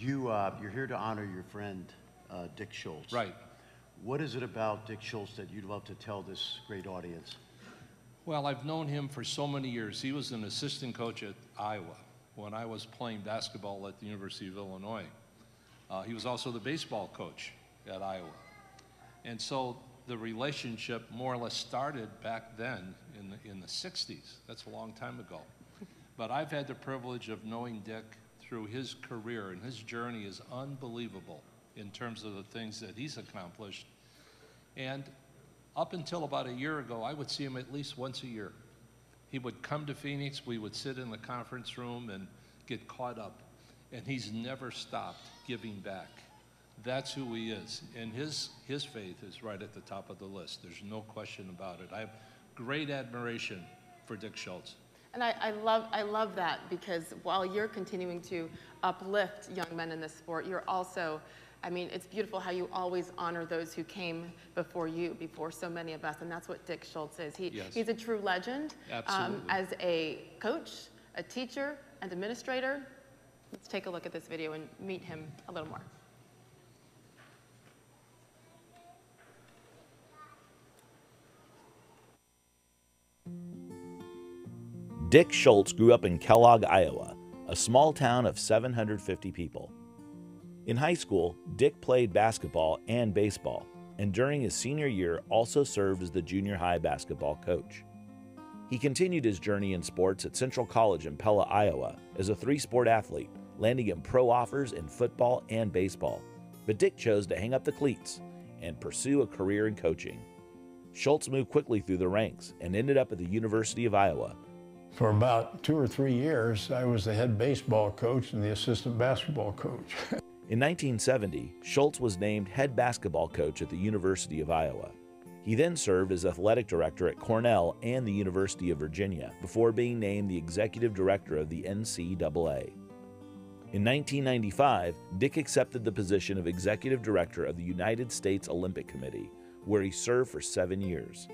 You, uh, you're here to honor your friend, uh, Dick Schultz. Right. What is it about Dick Schultz that you'd love to tell this great audience? Well, I've known him for so many years. He was an assistant coach at Iowa when I was playing basketball at the University of Illinois. Uh, he was also the baseball coach at Iowa. And so the relationship more or less started back then in the, in the 60s. That's a long time ago. But I've had the privilege of knowing Dick through his career, and his journey is unbelievable in terms of the things that he's accomplished. And up until about a year ago, I would see him at least once a year. He would come to Phoenix, we would sit in the conference room and get caught up. And he's never stopped giving back. That's who he is. And his, his faith is right at the top of the list. There's no question about it. I have great admiration for Dick Schultz. And I, I, love, I love that because while you're continuing to uplift young men in this sport, you're also, I mean, it's beautiful how you always honor those who came before you, before so many of us, and that's what Dick Schultz is. He, Yes. He's a true legend um, as a coach, a teacher, and administrator. Let's take a look at this video and meet him a little more. Dick Schultz grew up in Kellogg, Iowa, a small town of 750 people. In high school, Dick played basketball and baseball, and during his senior year also served as the junior high basketball coach. He continued his journey in sports at Central College in Pella, Iowa, as a three sport athlete, landing in pro offers in football and baseball. But Dick chose to hang up the cleats and pursue a career in coaching. Schultz moved quickly through the ranks and ended up at the University of Iowa, For about two or three years, I was the head baseball coach and the assistant basketball coach. In 1970, Schultz was named head basketball coach at the University of Iowa. He then served as athletic director at Cornell and the University of Virginia before being named the executive director of the NCAA. In 1995, Dick accepted the position of executive director of the United States Olympic Committee, where he served for seven years.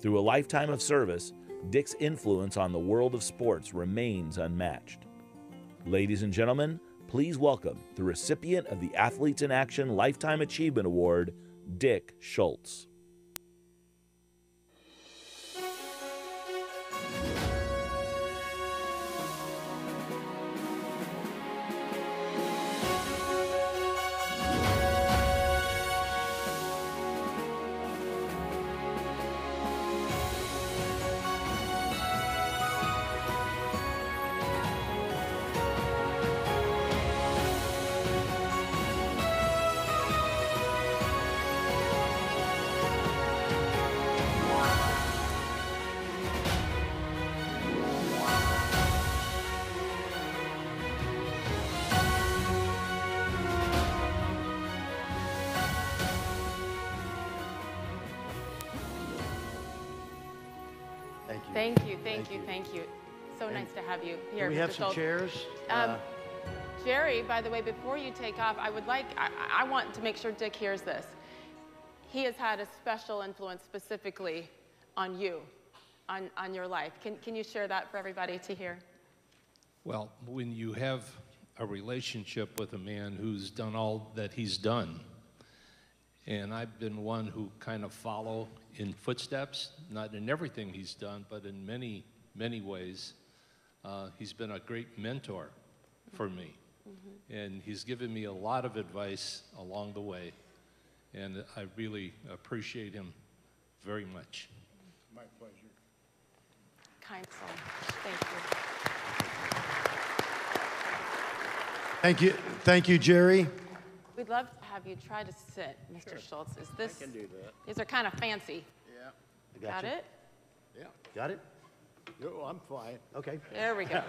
Through a lifetime of service, Dick's influence on the world of sports remains unmatched. Ladies and gentlemen, please welcome the recipient of the Athletes in Action Lifetime Achievement Award, Dick Schultz. Thank you. Thank you, thank Thank you, you. thank you. So And nice to have you here. we Mr. have some Schultz. chairs? Um, Uh, Jerry, by the way, before you take off, I would like, I, I want to make sure Dick hears this. He has had a special influence specifically on you, on, on your life. Can, can you share that for everybody to hear? Well, when you have a relationship with a man who's done all that he's done, and I've been one who kind of follow in footsteps, not in everything he's done, but in many, many ways. Uh, he's been a great mentor for me. And he's given me a lot of advice along the way. And I really appreciate him very much. My pleasure. Kind soul. Thank you. Thank you, thank you, Jerry. We'd love to have you try to sit, Mr. Schultz. Is this? I can do that. These are kind of fancy. Yeah. I Got you. it? Yeah. Got it? Oh, I'm fine. Okay. There we go.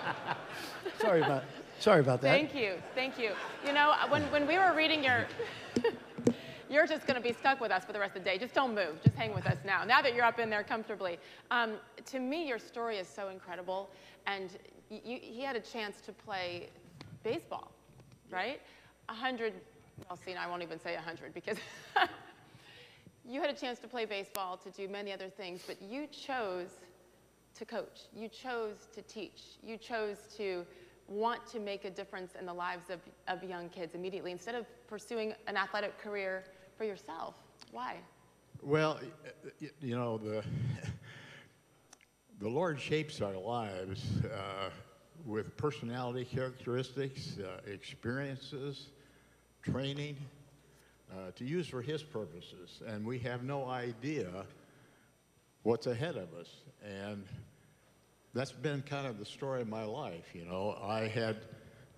Sorry about, sorry about that. Thank you, thank you. You know, when, when we were reading your, you're just going to be stuck with us for the rest of the day. Just don't move. Just hang with us now. Now that you're up in there comfortably. Um, to me, your story is so incredible. And you, he had a chance to play baseball, right? A hundred, well, see, I won't even say a hundred because you had a chance to play baseball, to do many other things, but you chose to coach. You chose to teach. You chose to want to make a difference in the lives of, of young kids immediately instead of pursuing an athletic career for yourself? Why? Well, you know, the, the Lord shapes our lives uh, with personality characteristics, uh, experiences, training uh, to use for His purposes. And we have no idea what's ahead of us. And that's been kind of the story of my life. You know, I had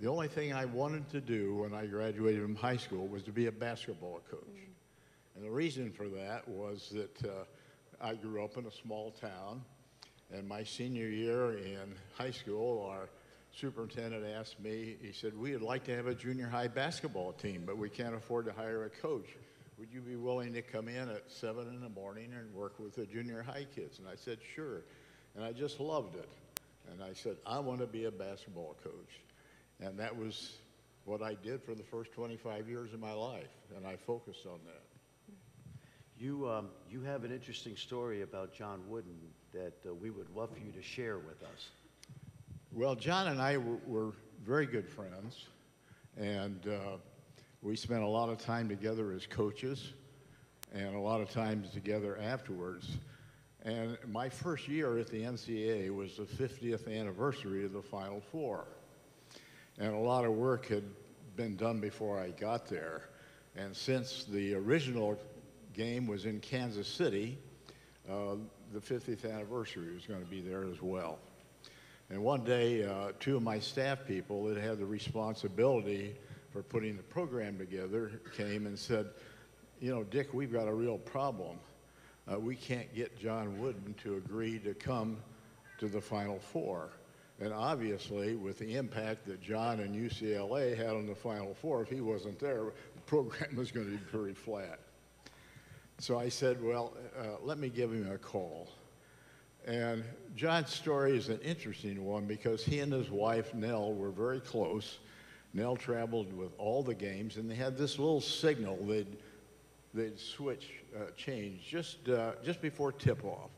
the only thing I wanted to do when I graduated from high school was to be a basketball coach. And the reason for that was that uh, I grew up in a small town, and my senior year in high school, our superintendent asked me, he said, We would like to have a junior high basketball team, but we can't afford to hire a coach. Would you be willing to come in at 7 in the morning and work with the junior high kids? And I said, Sure. And I just loved it. And I said, I want to be a basketball coach. And that was what I did for the first 25 years of my life, and I focused on that. You, um, you have an interesting story about John Wooden that uh, we would love for you to share with us. Well, John and I were, were very good friends, and uh, we spent a lot of time together as coaches and a lot of times together afterwards. And my first year at the NCAA was the 50th anniversary of the Final Four. And a lot of work had been done before I got there. And since the original game was in Kansas City, uh, the 50th anniversary was going to be there as well. And one day, uh, two of my staff people that had the responsibility for putting the program together came and said, You know, Dick, we've got a real problem. Uh, we can't get John Wooden to agree to come to the Final Four. And obviously, with the impact that John and UCLA had on the Final Four, if he wasn't there, the program was going to be pretty flat. So I said, Well, uh, let me give him a call. And John's story is an interesting one because he and his wife, Nell, were very close. Nell traveled with all the games, and they had this little signal they'd, they'd switch, uh, change just, uh, just before tip off.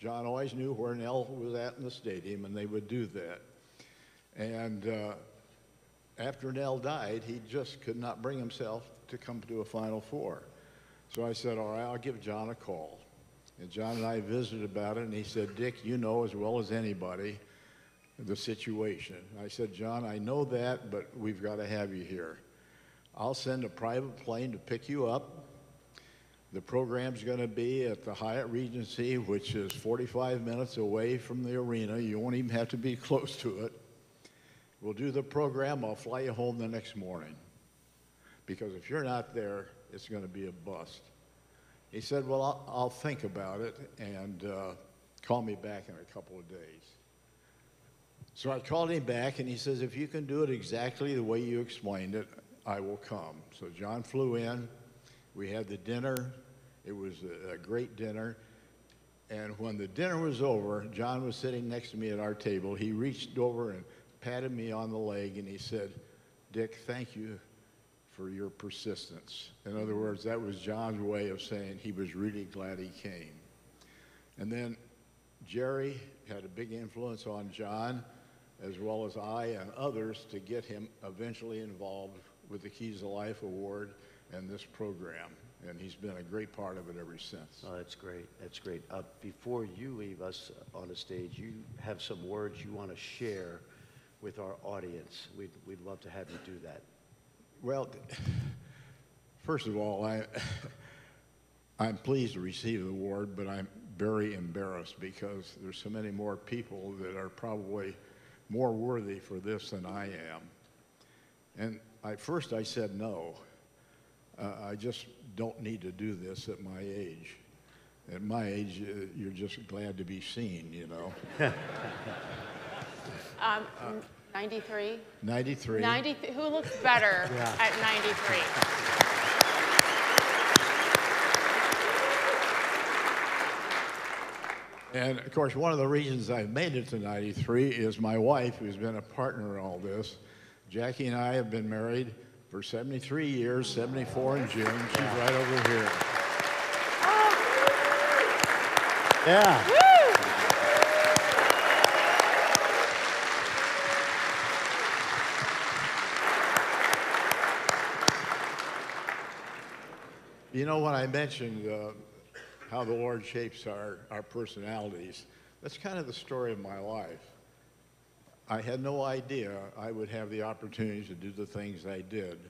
John always knew where Nell was at in the stadium, and they would do that. And uh, after Nell died, he just could not bring himself to come to a Final Four. So I said, All right, I'll give John a call. And John and I visited about it, and he said, Dick, you know as well as anybody the situation. I said, John, I know that, but we've got to have you here. I'll send a private plane to pick you up. The program's going to be at the Hyatt Regency, which is 45 minutes away from the arena. You won't even have to be close to it. We'll do the program. I'll fly you home the next morning. Because if you're not there, it's going to be a bust. He said, Well, I'll, I'll think about it and uh, call me back in a couple of days. So I called him back and he says, If you can do it exactly the way you explained it, I will come. So John flew in. We had the dinner. It was a, a great dinner. And when the dinner was over, John was sitting next to me at our table. He reached over and patted me on the leg and he said, Dick, thank you for your persistence. In other words, that was John's way of saying he was really glad he came. And then Jerry had a big influence on John, as well as I and others, to get him eventually involved with the Keys to Life Award and this program. And he's been a great part of it ever since. Oh, that's great. That's great. Uh, before you leave us on the stage, you have some words you want to share with our audience. We'd, we'd love to have you do that. Well, first of all, I, I'm pleased to receive the award, but I'm very embarrassed because there's so many more people that are probably more worthy for this than I am. And at first I said no. Uh, I just don't need to do this at my age. At my age, uh, you're just glad to be seen, you know. Um, 93? 93. 90, who looks better at 93? And of course, one of the reasons I made it to 93 is my wife, who's been a partner in all this. Jackie and I have been married for 73 years, 74 in June. She's right over here. Oh, yeah. You know, when I mentioned uh, how the Lord shapes our, our personalities, that's kind of the story of my life. I had no idea I would have the opportunity to do the things I did.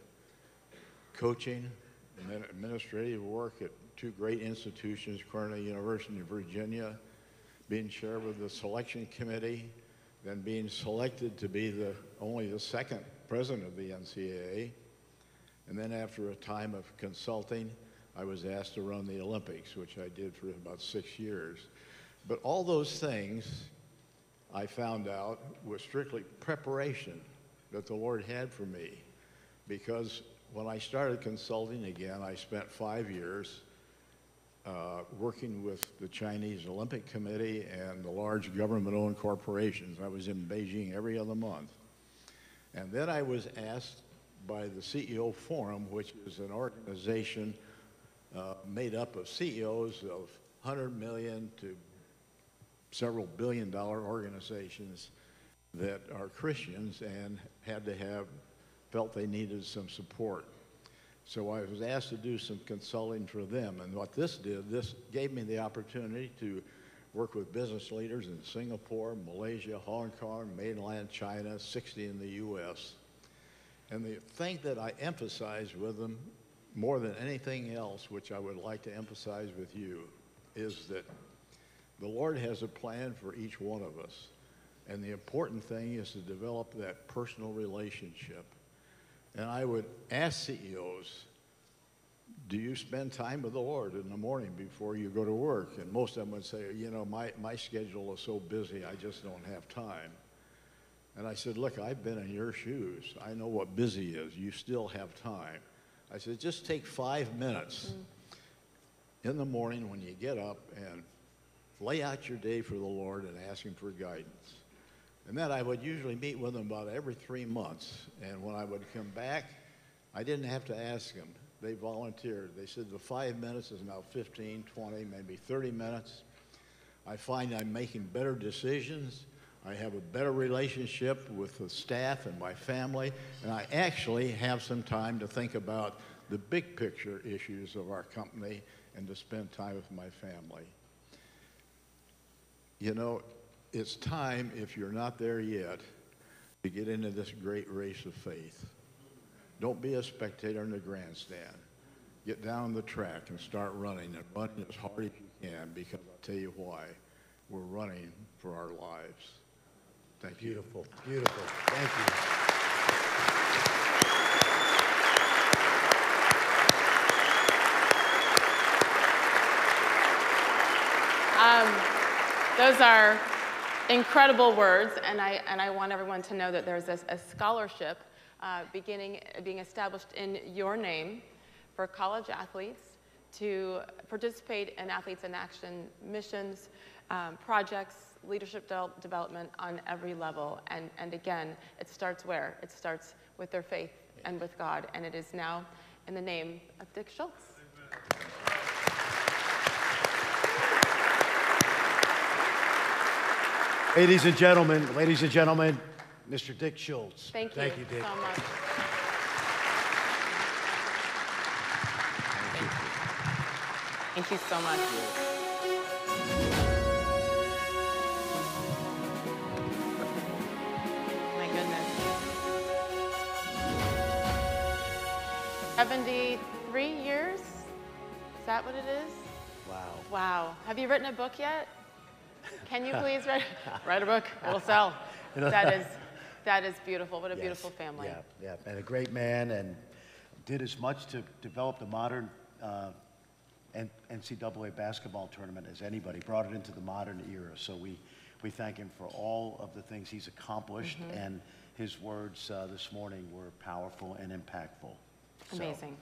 Coaching, admin- administrative work at two great institutions, Cornell University in Virginia, being chair of the selection committee, then being selected to be the, only the second president of the NCAA. And then after a time of consulting, I was asked to run the Olympics, which I did for about six years. But all those things I found out were strictly preparation that the Lord had for me. Because when I started consulting again, I spent five years uh, working with the Chinese Olympic Committee and the large government-owned corporations. I was in Beijing every other month. And then I was asked by the CEO Forum, which is an organization uh, made up of CEOs of 100 million to several billion dollar organizations that are Christians and had to have, felt they needed some support. So I was asked to do some consulting for them. And what this did, this gave me the opportunity to work with business leaders in Singapore, Malaysia, Hong Kong, mainland China, 60 in the U.S. And the thing that I emphasize with them more than anything else, which I would like to emphasize with you, is that the Lord has a plan for each one of us. And the important thing is to develop that personal relationship. And I would ask CEOs, do you spend time with the Lord in the morning before you go to work? And most of them would say, you know, my, my schedule is so busy, I just don't have time. And I said, look, I've been in your shoes. I know what busy is. You still have time. I said, just take five minutes mm. in the morning when you get up and lay out your day for the Lord and ask Him for guidance. And then I would usually meet with them about every three months. And when I would come back, I didn't have to ask them. They volunteered. They said the five minutes is now 15, 20, maybe 30 minutes. I find I'm making better decisions. I have a better relationship with the staff and my family. And I actually have some time to think about the big picture issues of our company and to spend time with my family. You know, it's time, if you're not there yet, to get into this great race of faith. Don't be a spectator in the grandstand. Get down the track and start running and run as hard as you can because I'll tell you why. We're running for our lives. Thank. Beautiful, beautiful. Thank you. Um, those are incredible words, and I, and I want everyone to know that there's a, a scholarship uh, beginning, being established in your name for college athletes to participate in Athletes in Action missions, um, projects, leadership del- development on every level. And, and again, it starts where? It starts with their faith and with God, and it is now in the name of Dick Schultz. Ladies and gentlemen, ladies and gentlemen, Mr. Dick Schultz. Thank you, Thank you, Dick. so much. Thank you so much. 73 years? Is that what it is? Wow. Wow. Have you written a book yet? Can you please write, write a book? It'll sell. That is, that is beautiful. What a Yes. beautiful family. Yeah, yeah, and a great man, and did as much to develop the modern uh, NCAA basketball tournament as anybody. Brought it into the modern era. So we we thank him for all of the things he's accomplished, Mm-hmm. and his words uh, this morning were powerful and impactful. So, Amazing.